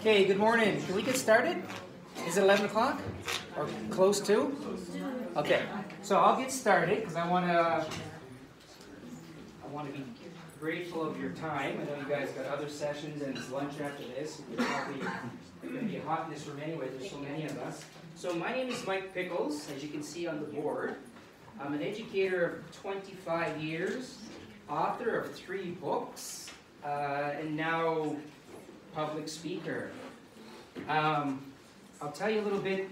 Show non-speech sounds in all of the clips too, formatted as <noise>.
Okay, good morning. Can we get started? Is it 11 o'clock? Or close to? Okay, so I'll get started because I want to I want to be grateful of your time. I know you guys got other sessions and it's lunch after this. It's probably going to be hot in this room anyway. There's so many of us. So my name is Mike Pickles, as you can see on the board. I'm an educator of 25 years, author of three books, uh, and now public speaker. Um, I'll tell you a little bit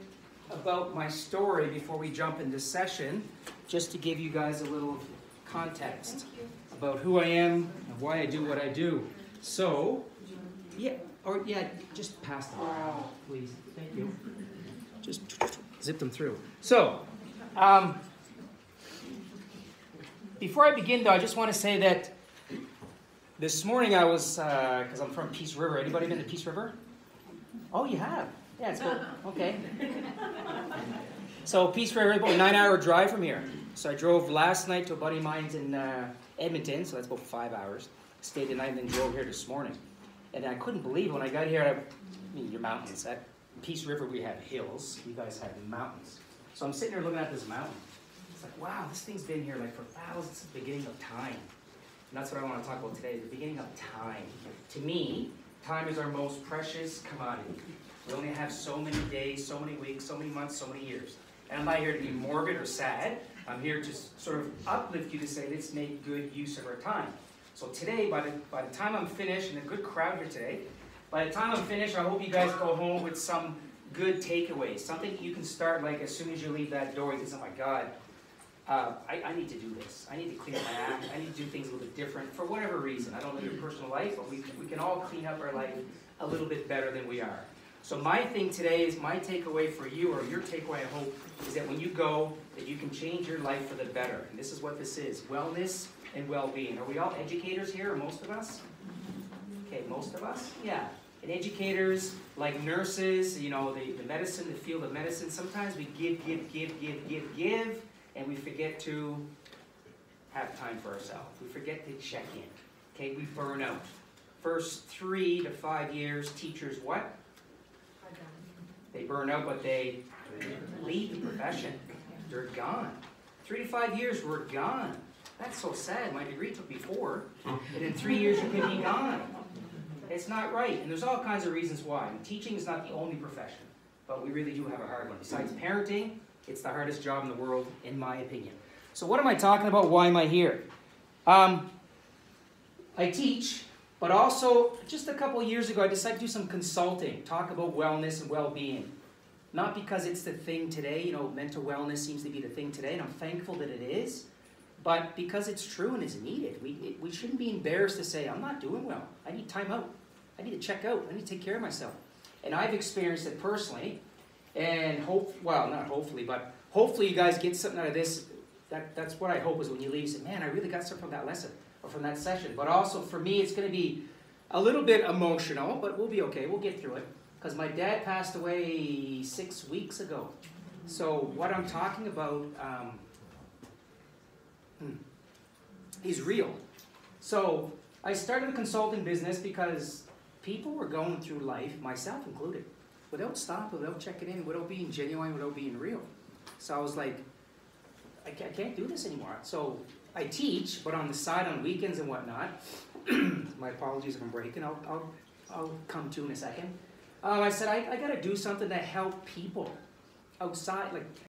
about my story before we jump into session, just to give you guys a little context about who I am and why I do what I do. So, yeah, or yeah, just pass them, please. Thank you. Just zip them through. So, um, before I begin, though, I just want to say that this morning I was, because uh, I'm from Peace River. Anybody been to Peace River? Oh, you have? Yeah, it's good. Okay. So Peace River, about a nine-hour drive from here. So I drove last night to a buddy of mine's in uh, Edmonton, so that's about five hours. Stayed the night and then drove here this morning. And I couldn't believe when I got here, I, I mean, your mountains. At Peace River, we have hills. You guys have mountains. So I'm sitting here looking at this mountain. It's like, wow, this thing's been here like for thousands, the beginning of time. And that's what I want to talk about today, the beginning of time. To me, time is our most precious commodity. We only have so many days, so many weeks, so many months, so many years. And I'm not here to be morbid or sad. I'm here to sort of uplift you to say, let's make good use of our time. So today, by the, by the time I'm finished, and a good crowd here today, by the time I'm finished, I hope you guys go home with some good takeaways, something you can start like as soon as you leave that door, you say, oh my God, uh, I, I, need to do this. I need to clean up my act. I need to do things a little bit different for whatever reason. I don't know your personal life, but we, we can all clean up our life a little bit better than we are. So my thing today is my takeaway for you, or your takeaway, I hope, is that when you go, that you can change your life for the better. And this is what this is, wellness and well-being. Are we all educators here, or most of us? Okay, most of us? Yeah. And educators, like nurses, you know, the, the medicine, the field of medicine, sometimes we give, give, give, give, give, give, and we forget to have time for ourselves. We forget to check in. Okay, we burn out. First three to five years, teachers what? They burn out, but they leave the profession. They're gone. Three to five years, we're gone. That's so sad. My degree took me four, and in three years you can be gone. It's not right, and there's all kinds of reasons why. And teaching is not the only profession, but we really do have a hard one. Besides parenting, it's the hardest job in the world, in my opinion. So what am I talking about? Why am I here? Um, I teach, but also just a couple years ago, I decided to do some consulting, talk about wellness and well-being. Not because it's the thing today, you know, mental wellness seems to be the thing today, and I'm thankful that it is, but because it's true and is needed. We, it, we shouldn't be embarrassed to say, I'm not doing well. I need time out. I need to check out. I need to take care of myself. And I've experienced it personally, and hope, well, not hopefully, but hopefully you guys get something out of this. That, that's what I hope is when you leave, you say, man, I really got something from that lesson or from that session. But also for me, it's going to be a little bit emotional, but we'll be okay. We'll get through it. Because my dad passed away six weeks ago. So what I'm talking about um, hmm, is real. So I started a consulting business because people were going through life, myself included, without stopping, without checking in, without being genuine, without being real. So I was like, I can't, do this anymore. So I teach, but on the side, on weekends and whatnot, <clears throat> my apologies if I'm breaking, I'll, I'll, I'll come to in a second. Um, I said, I, I got to do something to help people outside, like